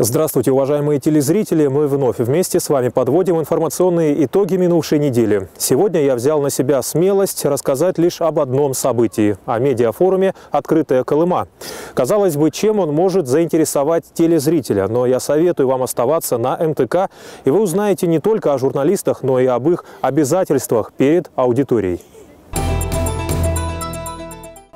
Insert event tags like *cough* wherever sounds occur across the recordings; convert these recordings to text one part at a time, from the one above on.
Здравствуйте, уважаемые телезрители! Мы вновь вместе с вами подводим информационные итоги минувшей недели. Сегодня я взял на себя смелость рассказать лишь об одном событии – о медиафоруме «Открытая Колыма». Казалось бы, чем он может заинтересовать телезрителя, но я советую вам оставаться на МТК, и вы узнаете не только о журналистах, но и об их обязательствах перед аудиторией.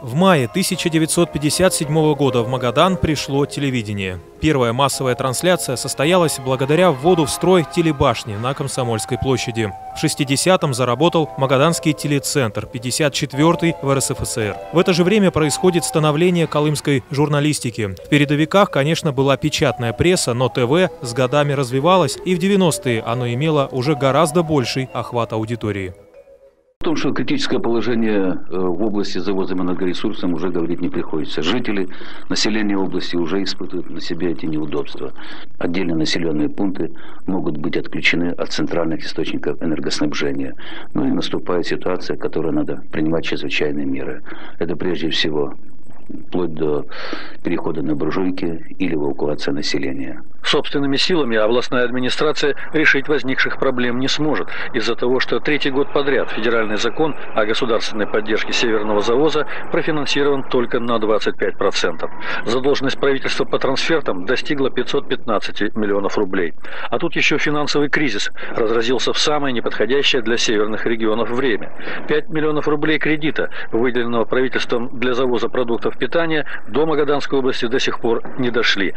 В мае 1957 года в Магадан пришло телевидение. Первая массовая трансляция состоялась благодаря вводу в строй телебашни на Комсомольской площади. В 60-м заработал Магаданский телецентр, 54-й в РСФСР. В это же время происходит становление колымской журналистики. В передовиках, конечно, была печатная пресса, но ТВ с годами развивалось, и в 90-е оно имело уже гораздо больший охват аудитории. О том, что критическое положение э, в области завоза энергоресурсов уже говорить не приходится. Жители, население области уже испытывают на себе эти неудобства. Отдельные населенные пункты могут быть отключены от центральных источников энергоснабжения. Ну и наступает ситуация, которой надо принимать чрезвычайные меры. Это прежде всего вплоть до перехода на буржуйки или эвакуация населения. Собственными силами областная администрация решить возникших проблем не сможет из-за того, что третий год подряд федеральный закон о государственной поддержке северного завоза профинансирован только на 25%. Задолженность правительства по трансфертам достигла 515 миллионов рублей. А тут еще финансовый кризис разразился в самое неподходящее для северных регионов время. 5 миллионов рублей кредита, выделенного правительством для завоза продуктов питания, до Магаданской области до сих пор не дошли.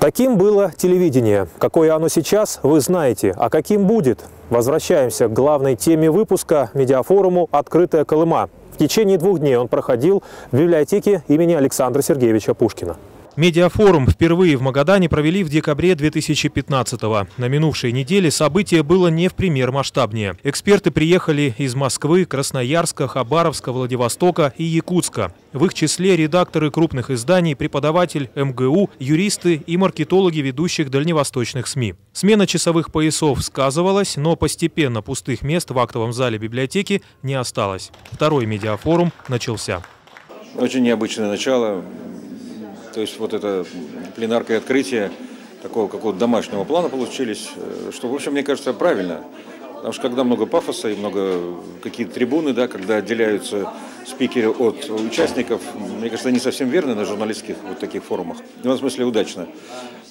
Таким было телевидение. Какое оно сейчас, вы знаете. А каким будет? Возвращаемся к главной теме выпуска медиафоруму «Открытая Колыма». В течение двух дней он проходил в библиотеке имени Александра Сергеевича Пушкина. Медиафорум впервые в Магадане провели в декабре 2015-го. На минувшей неделе событие было не в пример масштабнее. Эксперты приехали из Москвы, Красноярска, Хабаровска, Владивостока и Якутска. В их числе редакторы крупных изданий, преподаватель МГУ, юристы и маркетологи ведущих дальневосточных СМИ. Смена часовых поясов сказывалась, но постепенно пустых мест в актовом зале библиотеки не осталось. Второй медиафорум начался. Очень необычное начало. То есть вот это пленарка и открытие такого какого-то домашнего плана получились, э, что, в общем, мне кажется, правильно. Потому что когда много пафоса и много какие-то трибуны, да, когда отделяются спикеры от участников, мне кажется, не совсем верно на журналистских вот таких форумах. В этом смысле удачно.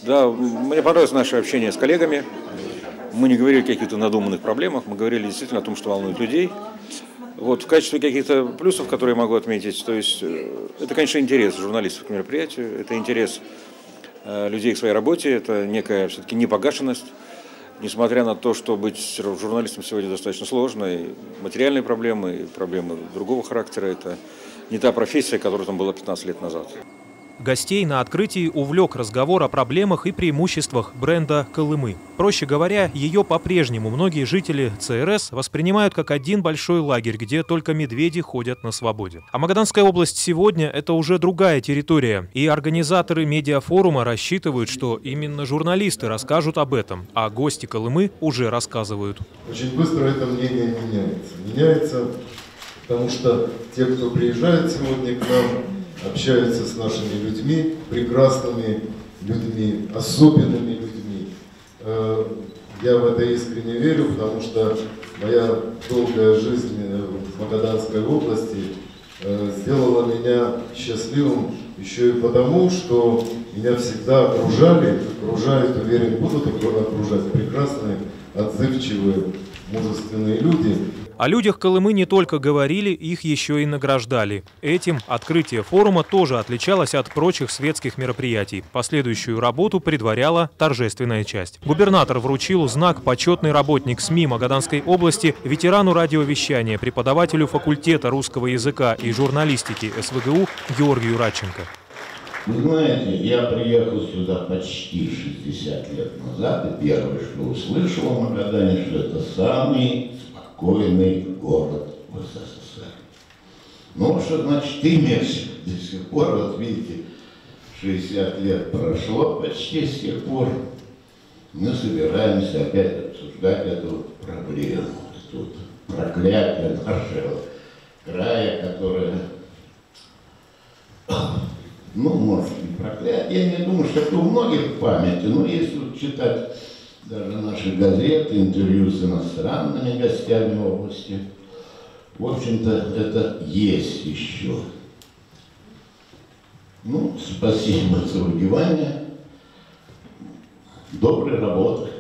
Да, мне понравилось наше общение с коллегами. Мы не говорили о каких-то надуманных проблемах, мы говорили действительно о том, что волнует людей. Вот, в качестве каких-то плюсов, которые могу отметить, то есть э, это, конечно, интерес журналистов к мероприятию, это интерес э, людей к своей работе, это некая все-таки непогашенность, несмотря на то, что быть журналистом сегодня достаточно сложно, и материальные проблемы, и проблемы другого характера, это не та профессия, которая там была 15 лет назад. Гостей на открытии увлек разговор о проблемах и преимуществах бренда «Колымы». Проще говоря, ее по-прежнему многие жители ЦРС воспринимают как один большой лагерь, где только медведи ходят на свободе. А Магаданская область сегодня – это уже другая территория. И организаторы медиафорума рассчитывают, что именно журналисты расскажут об этом, а гости Колымы уже рассказывают. Очень быстро это мнение меняется. Меняется, потому что те, кто приезжает сегодня к нам, общаются с нашими людьми, прекрасными людьми, особенными людьми. Э, я в это искренне верю, потому что моя долгая жизнь в Магаданской области э, сделала меня счастливым еще и потому, что меня всегда окружали, окружают, уверен, будут окружать прекрасные, отзывчивые, мужественные люди. О людях Колымы не только говорили, их еще и награждали. Этим открытие форума тоже отличалось от прочих светских мероприятий. Последующую работу предваряла торжественная часть. Губернатор вручил знак «Почетный работник СМИ Магаданской области» ветерану радиовещания, преподавателю факультета русского языка и журналистики СВГУ Георгию Радченко. Вы знаете, я приехал сюда почти 60 лет назад, и первое, что услышал о Магадане, что это самый спокойный город в СССР. Ну, что значит иметь до сих пор, вот видите, 60 лет прошло почти с тех пор, мы собираемся опять обсуждать эту проблему, тут проклятие нашего края, которое ну, может, и проклятие, я не думаю, что это у многих в памяти, но если читать даже наши газеты, интервью с иностранными гостями области, в общем-то, это есть еще. Ну, спасибо за выбивание. Доброй работы.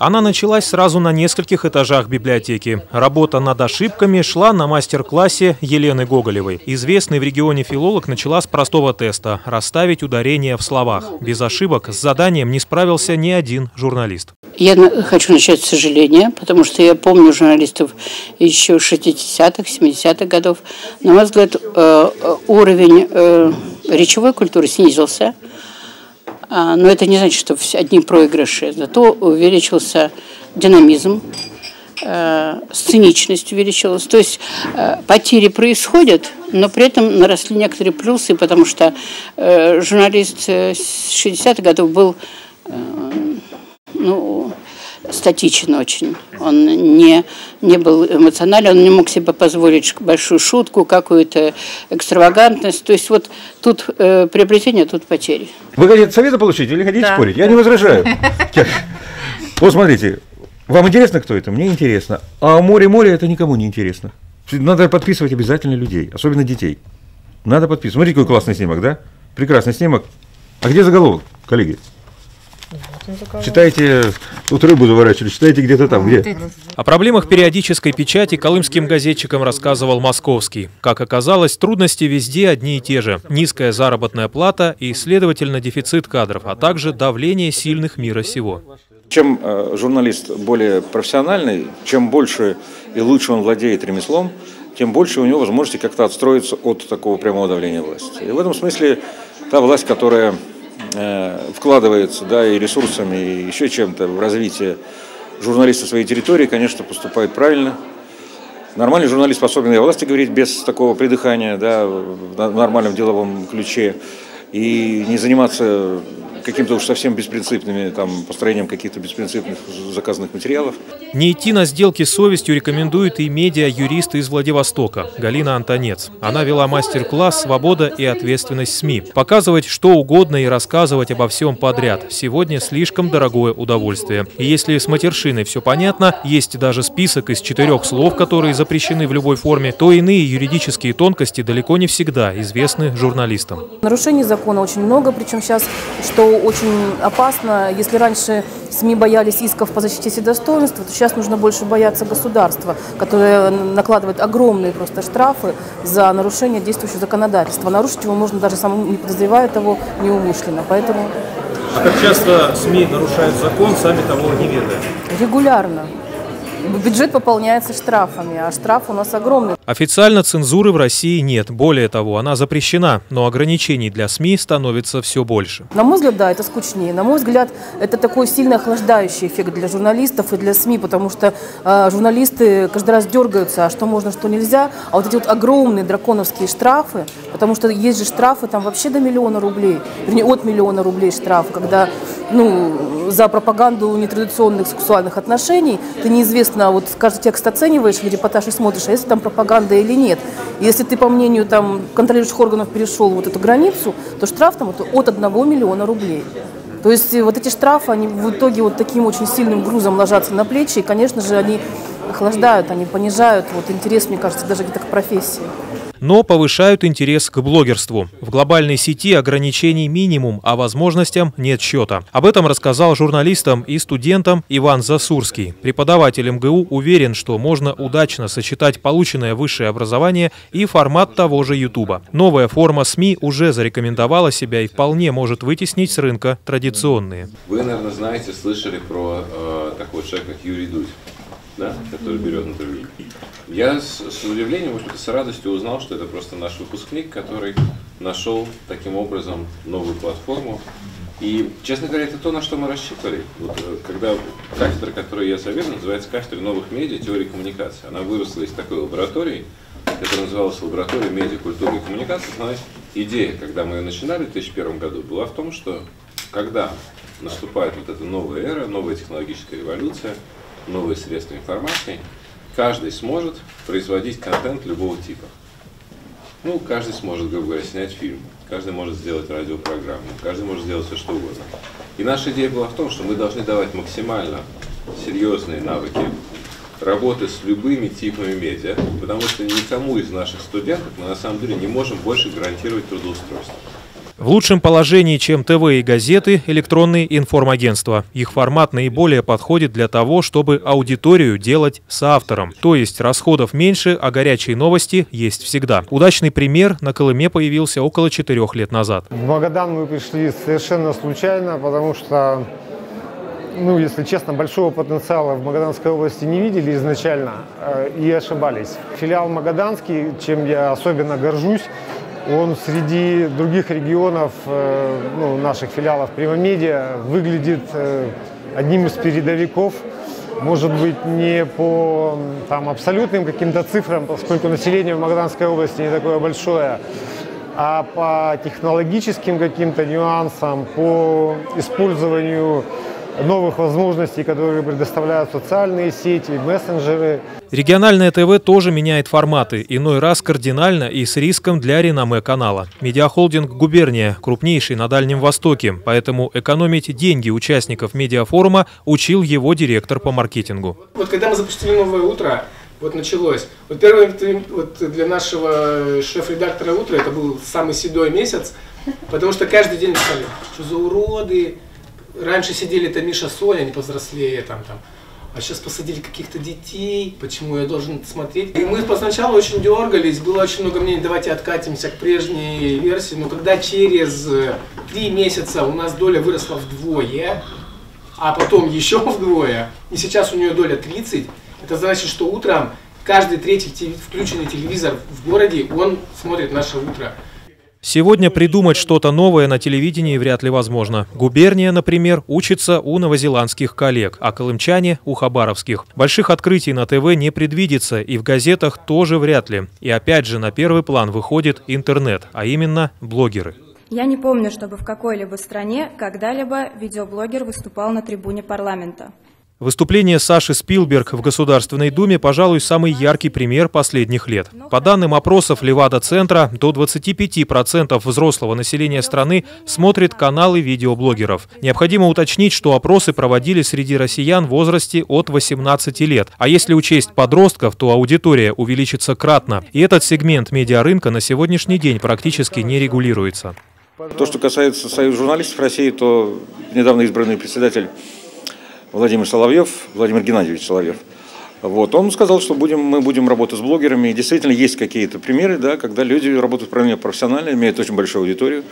Она началась сразу на нескольких этажах библиотеки. Работа над ошибками шла на мастер-классе Елены Гоголевой. Известный в регионе филолог начала с простого теста – расставить ударения в словах. Без ошибок с заданием не справился ни один журналист. Я хочу начать с сожаления, потому что я помню журналистов еще 60-х, 70-х годов. На мой взгляд, э, уровень э, речевой культуры снизился – но это не значит, что одни проигрыши. Зато увеличился динамизм, э, сценичность увеличилась. То есть э, потери происходят, но при этом наросли некоторые плюсы, потому что э, журналист 60-х годов был ну, статичен очень. Он не, не был эмоционален, он не мог себе позволить большую шутку, какую-то экстравагантность. То есть вот тут э, приобретение, тут потери. Вы хотите совета получить или хотите да. спорить? Я не возражаю. *laughs* Вот смотрите, вам интересно, кто это? Мне интересно. А море-море это никому не интересно. Надо подписывать обязательно людей, особенно детей. Надо подписывать. Смотрите, какой классный снимок, да? Прекрасный снимок. А где заголовок, коллеги? Читайте, тут рыбу заворачивали, читайте где-то там, где. О проблемах периодической печати колымским газетчикам рассказывал Московский. Как оказалось, трудности везде одни и те же. Низкая заработная плата и, следовательно, дефицит кадров, а также давление сильных мира сего. Чем э, журналист более профессиональный, чем больше и лучше он владеет ремеслом, тем больше у него возможности как-то отстроиться от такого прямого давления власти. И в этом смысле та власть, которая вкладывается да, и ресурсами, и еще чем-то в развитие журналиста своей территории, конечно, поступает правильно. Нормальный журналист способен о власти говорить без такого придыхания, да, в нормальном деловом ключе, и не заниматься каким-то уж совсем беспринципными, там, построением каких-то беспринципных заказанных материалов. Не идти на сделки с совестью рекомендует и медиа-юрист из Владивостока Галина Антонец. Она вела мастер-класс «Свобода и ответственность СМИ». Показывать что угодно и рассказывать обо всем подряд. Сегодня слишком дорогое удовольствие. И если с матершиной все понятно, есть даже список из четырех слов, которые запрещены в любой форме, то иные юридические тонкости далеко не всегда известны журналистам. Нарушений закона очень много, причем сейчас, что очень опасно. Если раньше СМИ боялись исков по защите себе достоинства, то сейчас нужно больше бояться государства, которое накладывает огромные просто штрафы за нарушение действующего законодательства. Нарушить его можно даже самому не подозревая того неумышленно. Поэтому... А как часто СМИ нарушают закон, сами того не ведая? Регулярно. Бюджет пополняется штрафами, а штраф у нас огромный. Официально цензуры в России нет. Более того, она запрещена, но ограничений для СМИ становится все больше. На мой взгляд, да, это скучнее. На мой взгляд, это такой сильно охлаждающий эффект для журналистов и для СМИ, потому что э, журналисты каждый раз дергаются, а что можно, что нельзя. А вот эти вот огромные драконовские штрафы, потому что есть же штрафы там вообще до миллиона рублей, вернее, от миллиона рублей штраф, когда ну, за пропаганду нетрадиционных сексуальных отношений ты неизвестно, вот каждый текст оцениваешь репортаж и смотришь, а если там пропаганда или нет. Если ты, по мнению там, контролирующих органов перешел вот эту границу, то штраф там вот, от 1 миллиона рублей. То есть вот эти штрафы, они в итоге вот таким очень сильным грузом ложатся на плечи, и, конечно же, они охлаждают, они понижают вот интерес, мне кажется, даже где-то к профессии но повышают интерес к блогерству. В глобальной сети ограничений минимум, а возможностям нет счета. Об этом рассказал журналистам и студентам Иван Засурский. Преподаватель МГУ уверен, что можно удачно сочетать полученное высшее образование и формат того же Ютуба. Новая форма СМИ уже зарекомендовала себя и вполне может вытеснить с рынка традиционные. Вы, наверное, знаете, слышали про э, такого человека, как Юрий Дудь да, который берет интервью. Я с, с удивлением, может с радостью узнал, что это просто наш выпускник, который нашел таким образом новую платформу. И, честно говоря, это то, на что мы рассчитывали. Вот, э, когда кафедра, которую я советую, называется кафедра новых медиа, теории коммуникации. Она выросла из такой лаборатории, которая называлась лаборатория медиа, культуры и коммуникации. Значит, идея, когда мы ее начинали в 2001 году, была в том, что когда наступает вот эта новая эра, новая технологическая революция, новые средства информации, каждый сможет производить контент любого типа. Ну, каждый сможет, грубо говоря, снять фильм, каждый может сделать радиопрограмму, каждый может сделать все, что угодно. И наша идея была в том, что мы должны давать максимально серьезные навыки работы с любыми типами медиа, потому что никому из наших студентов мы на самом деле не можем больше гарантировать трудоустройство. В лучшем положении, чем ТВ и газеты, электронные информагентства. Их формат наиболее подходит для того, чтобы аудиторию делать с автором. То есть расходов меньше, а горячие новости есть всегда. Удачный пример на Колыме появился около четырех лет назад. В Магадан мы пришли совершенно случайно, потому что, ну, если честно, большого потенциала в Магаданской области не видели изначально э, и ошибались. Филиал Магаданский, чем я особенно горжусь, он среди других регионов, э, ну, наших филиалов Примамедиа, выглядит э, одним из передовиков. Может быть, не по там, абсолютным каким-то цифрам, поскольку население в Магаданской области не такое большое, а по технологическим каким-то нюансам, по использованию новых возможностей, которые предоставляют социальные сети, мессенджеры. Региональное ТВ тоже меняет форматы, иной раз кардинально и с риском для реноме канала. Медиахолдинг «Губерния» крупнейший на Дальнем Востоке, поэтому экономить деньги участников медиафорума учил его директор по маркетингу. Вот когда мы запустили «Новое утро», вот началось. Вот первый вот для нашего шеф-редактора утра это был самый седой месяц, потому что каждый день писали, что за уроды, раньше сидели там Миша Соня, они повзрослее там, там, а сейчас посадили каких-то детей, почему я должен смотреть. И мы сначала очень дергались, было очень много мнений, давайте откатимся к прежней версии, но когда через три месяца у нас доля выросла вдвое, а потом еще вдвое, и сейчас у нее доля 30, это значит, что утром каждый третий включенный телевизор в городе, он смотрит наше утро. Сегодня придумать что-то новое на телевидении вряд ли возможно. Губерния, например, учится у новозеландских коллег, а колымчане – у хабаровских. Больших открытий на ТВ не предвидится, и в газетах тоже вряд ли. И опять же на первый план выходит интернет, а именно блогеры. Я не помню, чтобы в какой-либо стране когда-либо видеоблогер выступал на трибуне парламента. Выступление Саши Спилберг в Государственной Думе, пожалуй, самый яркий пример последних лет. По данным опросов Левада-центра, до 25% взрослого населения страны смотрит каналы видеоблогеров. Необходимо уточнить, что опросы проводили среди россиян в возрасте от 18 лет. А если учесть подростков, то аудитория увеличится кратно. И этот сегмент медиарынка на сегодняшний день практически не регулируется. То, что касается Союза журналистов России, то недавно избранный председатель Владимир Соловьев, Владимир Геннадьевич Соловьев. Вот, он сказал, что будем, мы будем работать с блогерами. И действительно есть какие-то примеры, да, когда люди работают профессионально, имеют очень большую аудиторию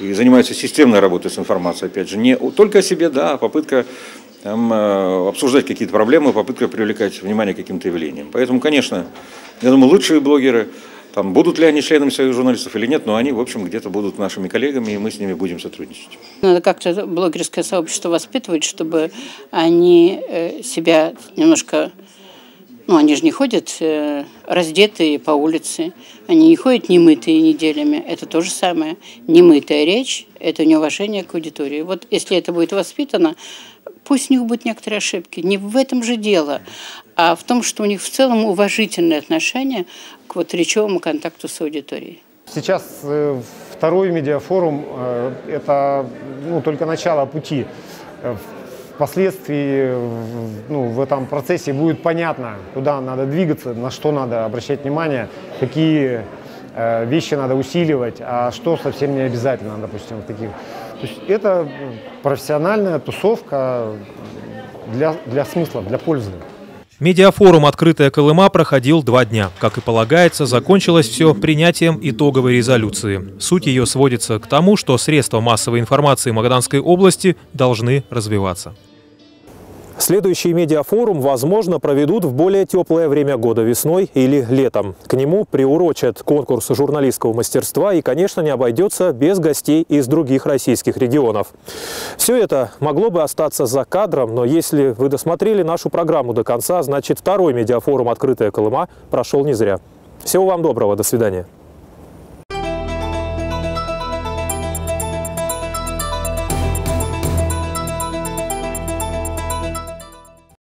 и занимаются системной работой с информацией, опять же, не только о себе, да, а попытка там, э, обсуждать какие-то проблемы, попытка привлекать внимание к каким-то явлениям. Поэтому, конечно, я думаю, лучшие блогеры там, будут ли они членами Союза журналистов или нет, но они, в общем, где-то будут нашими коллегами, и мы с ними будем сотрудничать. Надо как-то блогерское сообщество воспитывать, чтобы они э, себя немножко... Ну, они же не ходят э, раздетые по улице, они не ходят немытые неделями. Это то же самое. Немытая речь – это неуважение к аудитории. Вот если это будет воспитано, пусть у них будут некоторые ошибки. Не в этом же дело, а в том, что у них в целом уважительное отношение к вот речевому контакту с аудиторией. Сейчас э, второй медиафорум э, – это ну, только начало пути. Э, впоследствии ну, в этом процессе будет понятно, куда надо двигаться, на что надо обращать внимание, какие вещи надо усиливать, а что совсем не обязательно, допустим, в таких. То есть это профессиональная тусовка для, для смысла, для пользы. Медиафорум «Открытая Колыма» проходил два дня. Как и полагается, закончилось все принятием итоговой резолюции. Суть ее сводится к тому, что средства массовой информации Магаданской области должны развиваться. Следующий медиафорум, возможно, проведут в более теплое время года, весной или летом. К нему приурочат конкурс журналистского мастерства и, конечно, не обойдется без гостей из других российских регионов. Все это могло бы остаться за кадром, но если вы досмотрели нашу программу до конца, значит второй медиафорум «Открытая Колыма» прошел не зря. Всего вам доброго, до свидания.